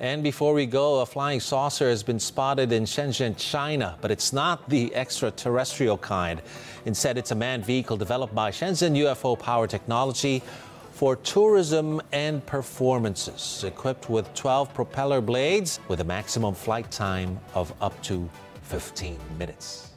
And before we go, a flying saucer has been spotted in Shenzhen, China, but it's not the extraterrestrial kind. Instead, it's a manned vehicle developed by Shenzhen UFO Power Technology for tourism and performances, equipped with 12 propeller blades with a maximum flight time of up to 15 minutes.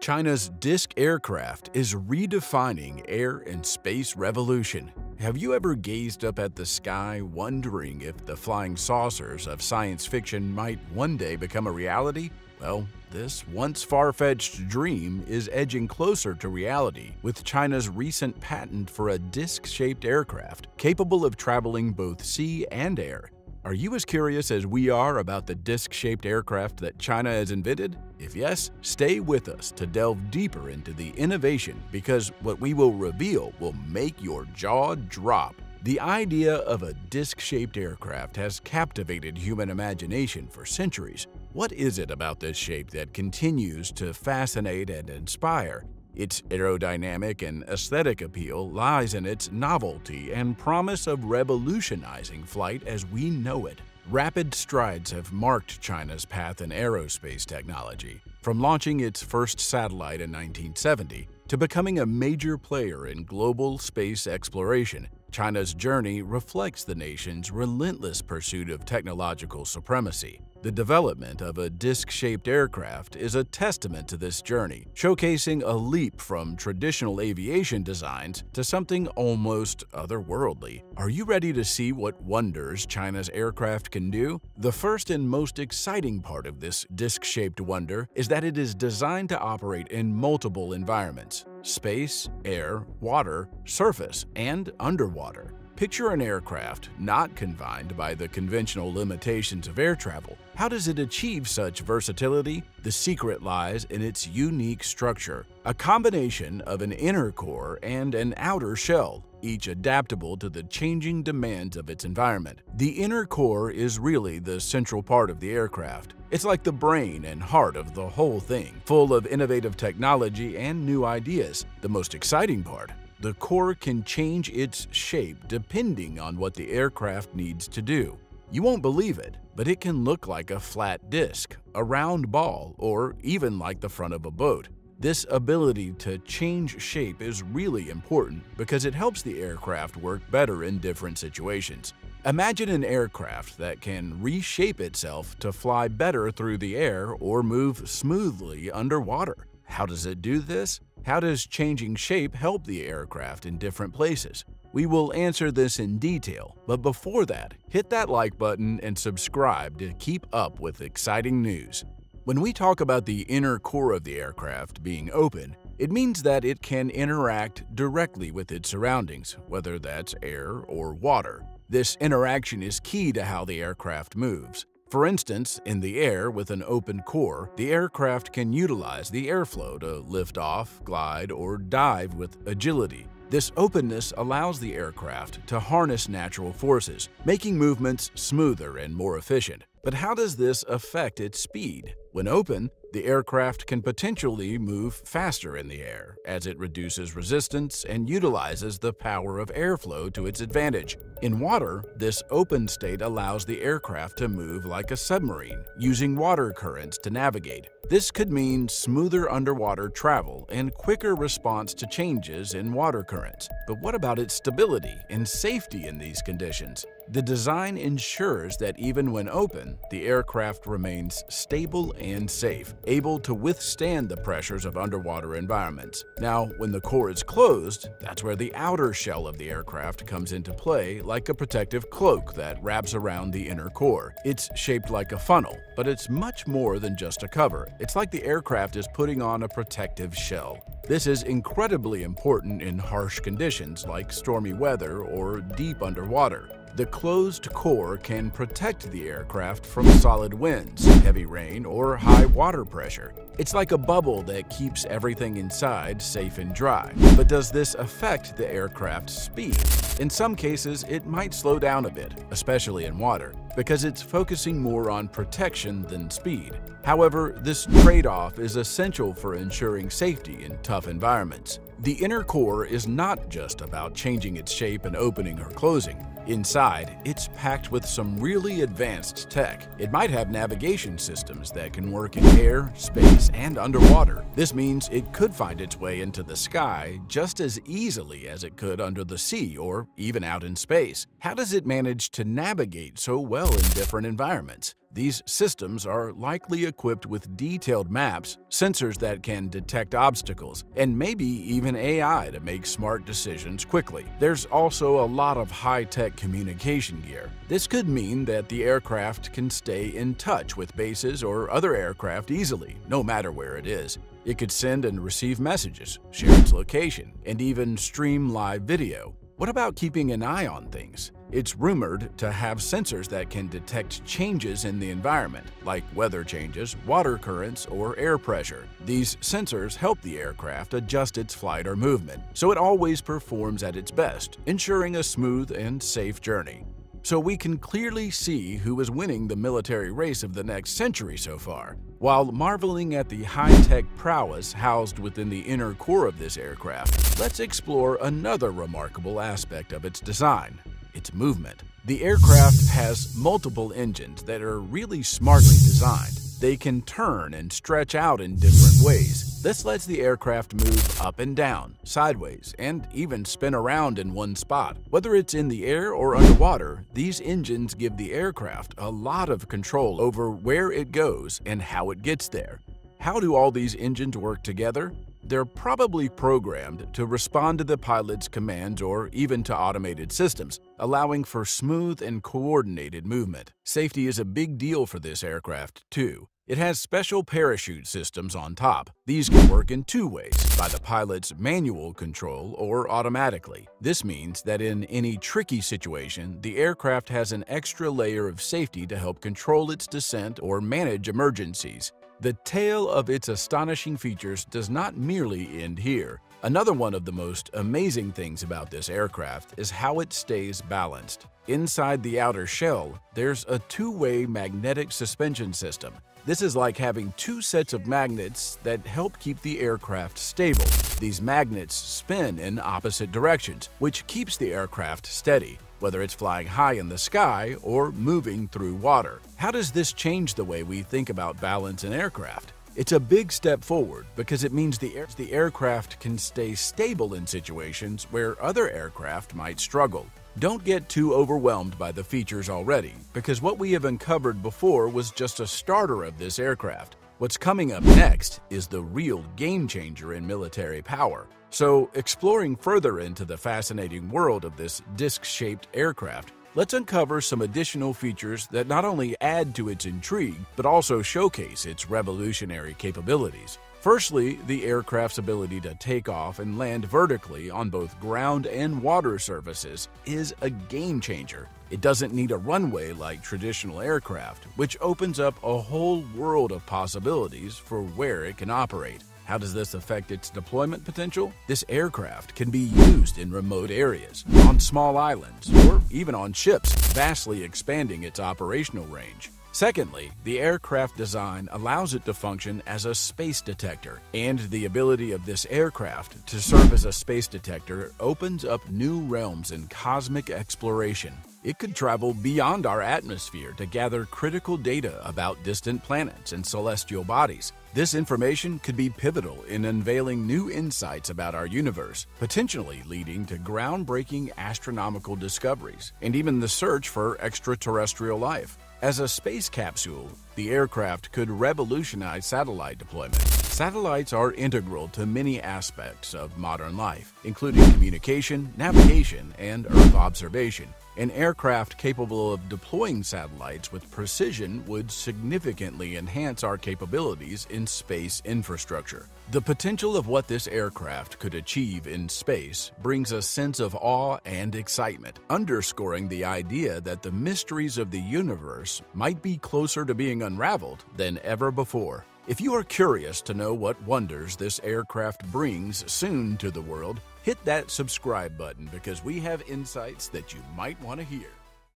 China's disk aircraft is redefining air and space revolution. Have you ever gazed up at the sky wondering if the flying saucers of science fiction might one day become a reality? Well, this once far-fetched dream is edging closer to reality with China's recent patent for a disc-shaped aircraft capable of traveling both sea and air are you as curious as we are about the disc-shaped aircraft that China has invented? If yes, stay with us to delve deeper into the innovation because what we will reveal will make your jaw drop. The idea of a disc-shaped aircraft has captivated human imagination for centuries. What is it about this shape that continues to fascinate and inspire? Its aerodynamic and aesthetic appeal lies in its novelty and promise of revolutionizing flight as we know it. Rapid strides have marked China's path in aerospace technology, from launching its first satellite in 1970 to becoming a major player in global space exploration. China's journey reflects the nation's relentless pursuit of technological supremacy. The development of a disc-shaped aircraft is a testament to this journey, showcasing a leap from traditional aviation designs to something almost otherworldly. Are you ready to see what wonders China's aircraft can do? The first and most exciting part of this disc-shaped wonder is that it is designed to operate in multiple environments – space, air, water, surface, and underwater. Picture an aircraft not confined by the conventional limitations of air travel. How does it achieve such versatility? The secret lies in its unique structure, a combination of an inner core and an outer shell, each adaptable to the changing demands of its environment. The inner core is really the central part of the aircraft. It's like the brain and heart of the whole thing, full of innovative technology and new ideas. The most exciting part the core can change its shape depending on what the aircraft needs to do. You won't believe it, but it can look like a flat disc, a round ball, or even like the front of a boat. This ability to change shape is really important because it helps the aircraft work better in different situations. Imagine an aircraft that can reshape itself to fly better through the air or move smoothly underwater. How does it do this? How does changing shape help the aircraft in different places? We will answer this in detail, but before that, hit that like button and subscribe to keep up with exciting news. When we talk about the inner core of the aircraft being open, it means that it can interact directly with its surroundings, whether that's air or water. This interaction is key to how the aircraft moves. For instance, in the air with an open core, the aircraft can utilize the airflow to lift off, glide, or dive with agility. This openness allows the aircraft to harness natural forces, making movements smoother and more efficient. But how does this affect its speed? When open, the aircraft can potentially move faster in the air as it reduces resistance and utilizes the power of airflow to its advantage. In water, this open state allows the aircraft to move like a submarine, using water currents to navigate. This could mean smoother underwater travel and quicker response to changes in water currents. But what about its stability and safety in these conditions? The design ensures that even when open, the aircraft remains stable and safe, able to withstand the pressures of underwater environments. Now, when the core is closed, that's where the outer shell of the aircraft comes into play like a protective cloak that wraps around the inner core. It's shaped like a funnel, but it's much more than just a cover. It's like the aircraft is putting on a protective shell. This is incredibly important in harsh conditions like stormy weather or deep underwater. The closed core can protect the aircraft from solid winds, heavy rain, or high water pressure. It's like a bubble that keeps everything inside safe and dry. But does this affect the aircraft's speed? In some cases, it might slow down a bit, especially in water, because it's focusing more on protection than speed. However, this trade-off is essential for ensuring safety in tough environments. The inner core is not just about changing its shape and opening or closing. Inside, it's packed with some really advanced tech. It might have navigation systems that can work in air, space, and underwater. This means it could find its way into the sky just as easily as it could under the sea or even out in space. How does it manage to navigate so well in different environments? These systems are likely equipped with detailed maps, sensors that can detect obstacles, and maybe even AI to make smart decisions quickly. There's also a lot of high-tech communication gear. This could mean that the aircraft can stay in touch with bases or other aircraft easily, no matter where it is. It could send and receive messages, share its location, and even stream live video. What about keeping an eye on things? It's rumored to have sensors that can detect changes in the environment, like weather changes, water currents, or air pressure. These sensors help the aircraft adjust its flight or movement, so it always performs at its best, ensuring a smooth and safe journey. So we can clearly see who is winning the military race of the next century so far. While marveling at the high-tech prowess housed within the inner core of this aircraft, let's explore another remarkable aspect of its design, its movement. The aircraft has multiple engines that are really smartly designed. They can turn and stretch out in different ways. This lets the aircraft move up and down, sideways, and even spin around in one spot. Whether it's in the air or underwater, these engines give the aircraft a lot of control over where it goes and how it gets there. How do all these engines work together? They're probably programmed to respond to the pilot's commands or even to automated systems, allowing for smooth and coordinated movement. Safety is a big deal for this aircraft, too. It has special parachute systems on top. These can work in two ways, by the pilot's manual control or automatically. This means that in any tricky situation, the aircraft has an extra layer of safety to help control its descent or manage emergencies. The tale of its astonishing features does not merely end here. Another one of the most amazing things about this aircraft is how it stays balanced. Inside the outer shell, there's a two-way magnetic suspension system. This is like having two sets of magnets that help keep the aircraft stable. These magnets spin in opposite directions, which keeps the aircraft steady whether it's flying high in the sky or moving through water. How does this change the way we think about balance in aircraft? It's a big step forward because it means the, air the aircraft can stay stable in situations where other aircraft might struggle. Don't get too overwhelmed by the features already, because what we have uncovered before was just a starter of this aircraft. What's coming up next is the real game changer in military power. So, exploring further into the fascinating world of this disc shaped aircraft, let's uncover some additional features that not only add to its intrigue, but also showcase its revolutionary capabilities. Firstly, the aircraft's ability to take off and land vertically on both ground and water surfaces is a game changer. It doesn't need a runway like traditional aircraft, which opens up a whole world of possibilities for where it can operate. How does this affect its deployment potential? This aircraft can be used in remote areas, on small islands, or even on ships, vastly expanding its operational range. Secondly, the aircraft design allows it to function as a space detector, and the ability of this aircraft to serve as a space detector opens up new realms in cosmic exploration. It could travel beyond our atmosphere to gather critical data about distant planets and celestial bodies. This information could be pivotal in unveiling new insights about our universe, potentially leading to groundbreaking astronomical discoveries and even the search for extraterrestrial life. As a space capsule, the aircraft could revolutionize satellite deployment. Satellites are integral to many aspects of modern life, including communication, navigation, and Earth observation. An aircraft capable of deploying satellites with precision would significantly enhance our capabilities in space infrastructure. The potential of what this aircraft could achieve in space brings a sense of awe and excitement, underscoring the idea that the mysteries of the universe might be closer to being unraveled than ever before. If you are curious to know what wonders this aircraft brings soon to the world, hit that subscribe button because we have insights that you might want to hear.